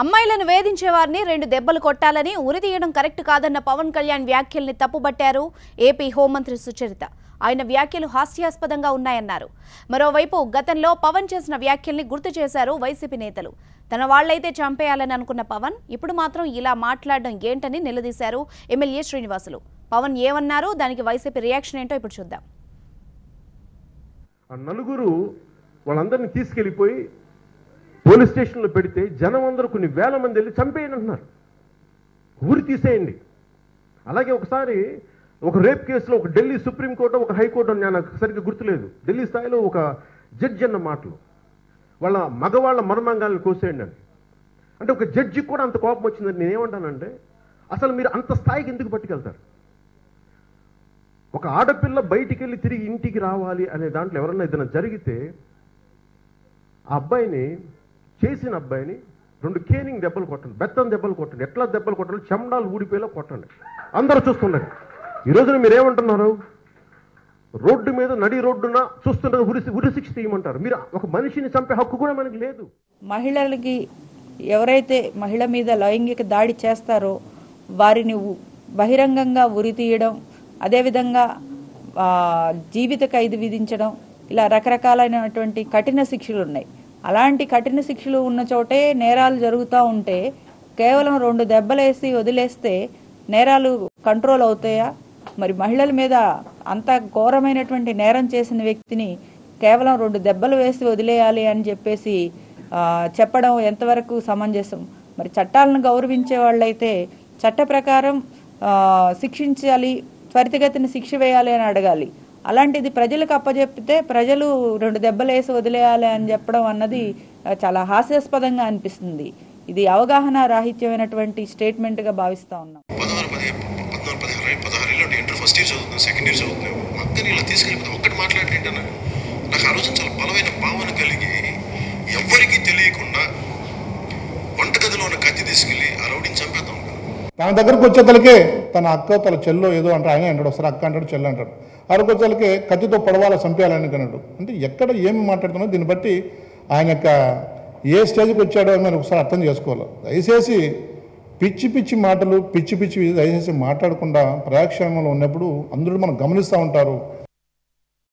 అమ్మాయిలను వేధించే వారిని రెండు దెబ్బలు కొట్టాలని ఉరితీయడం కరెక్ట్ కాదన్న పవన్ కళ్యాణ్ వ్యాఖ్యల్ని తప్పుబట్టారు ఏపీ హోంమంత్రి సుచరిత. ఆయన వ్యాఖ్యలు హాస్యాస్పదంగా ఉన్నాయన్నారు. మరోవైపు గతంలో పవన్ చేసిన వ్యాఖ్యల్ని గుర్తు చేశారు వైసీపీ నేతలు. తన వాళ్ళైతే చంపేయాలని అనుకున్న పవన్ ఇప్పుడు మాత్రం ఇలా మాట్లాడడం ఏంటని నిలదీశారు ఎమ్మెల్యే శ్రీనివాసులు. పవన్ ఏమన్నారు? దానికి వైసీపీ రియాక్షన్ ఏంటో ఇప్పుడు చూద్దాం. నలుగురు వాళ్ళందరినీ తీసుకెళ్ళిపోయి పోలీస్ స్టేషన్లో పెడితే జనం అందరూ కొన్ని వేల మంది వెళ్ళి చంపేయండి అంటున్నారు. ఊరి తీసేయండి. అలాగే ఒకసారి ఒక రేప్ కేసులో ఒక ఢిల్లీ సుప్రీంకోర్టు ఒక హైకోర్టు అని నాకు సరిగ్గా గుర్తులేదు. ఢిల్లీ స్థాయిలో ఒక జడ్జి అన్న మాటలు. వాళ్ళ మగవాళ్ళ మర్మాంగాలను కోసేయండి అని. అంటే ఒక జడ్జికి కూడా అంత కోపం వచ్చిందని నేనేమంటానంటే అసలు మీరు అంత స్థాయికి ఎందుకు పట్టుకెళ్తారు? ఒక ఆడపిల్ల బయటికి వెళ్ళి తిరిగి ఇంటికి రావాలి అనే దాంట్లో ఎవరన్నా ఏదైనా జరిగితే ఆ అబ్బాయిని చేసిన అబ్బాయిని రెండు కేనింగ్ దెబ్బలు కొట్టండి బెత్తం దెబ్బలు కొట్టండి ఎట్లా దెబ్బలు కొట్టండి చెమడాలు ఊడిపోయేలా కొట్టండి. అందరూ చూస్తుండండి ఈ రోజున మీరు ఏమంటున్నారు రోడ్డు మీద నడి రోడ్డున చూస్తుండగా ఉరి ఉరిశిక్ష తీయమంటారు. మీరు ఒక మనిషిని చంపే హక్కు కూడా మనకి లేదు. మహిళలకి ఎవరైతే మహిళ మీద లైంగిక దాడి చేస్తారో వారిని బహిరంగంగా ఉరి తీయడం అదేవిధంగా జీవిత ఖైదు విధించడం ఇలా రకరకాలైనటువంటి కఠిన శిక్షలు ఉన్నాయి అలాంటి కఠిన శిక్షలు ఉన్న చోటే నేరాలు జరుగుతూ ఉంటే కేవలం రెండు దెబ్బలేసి వదిలేస్తే నేరాలు కంట్రోల్ అవుతాయా? మరి మహిళల మీద అంత ఘోరమైనటువంటి నేరం చేసిన వ్యక్తిని కేవలం రెండు దెబ్బలు వేసి వదిలేయాలి అని చెప్పేసి చెప్పడం ఎంతవరకు సమంజసం? మరి చట్టాలను గౌరవించే వాళ్ళైతే చట్ట ప్రకారం శిక్షించాలి త్వరితగతిన శిక్ష వేయాలి అని అడగాలి. అలాంటిది ప్రజలకు అప్పచెప్తే ప్రజలు రెండు దెబ్బలు వేసి వదిలేయాలి అని చెప్పడం అన్నది చాలా హాస్యాస్పదంగా అనిపిస్తుంది. ఇది అవగాహన రాహిత్యమైనటువంటి స్టేట్మెంట్గా భావిస్తా ఉన్నాం. ఫస్ట్ ఇయర్ చదువుతున్నాను సెకండ్ ఇయర్ చదువుతున్నావు అక్కని ఇలా తీసుకెళ్ళిపోతే ఒక్కటి మాట్లాడలేంటన్నా. నాకు ఆ రోజు చాలా బలమైన భావన కలిగి ఎవ్వరికీ తెలియకుండా వంటగదిలో ఉన్న కత్తి తీసుకెళ్ళి ఆ రౌడీని చంపేద్దాం తన దగ్గరకు వచ్చేతలకే తన అక్క తన చెల్లో ఏదో అంటారు ఆయన అంటాడు ఒకసారి అక్క అంటాడు చెల్లి అంటాడు. అక్కడికి వచ్చేతలకే కత్తితో పొడవాల చంపేయాలని అన్నాడు అంటే ఎక్కడ ఏమి మాట్లాడుతున్నా దీన్ని బట్టి ఆయన యొక్క ఏ స్టేజ్కి వచ్చాడో అని మనం ఒకసారి అర్థం చేసుకోవాలి. దయచేసి పిచ్చి పిచ్చి మాటలు పిచ్చి పిచ్చి దయచేసి మాట్లాడకుండా ప్రయాక్షేమంలో ఉన్నప్పుడు అందరూ మనం గమనిస్తూ ఉంటారు.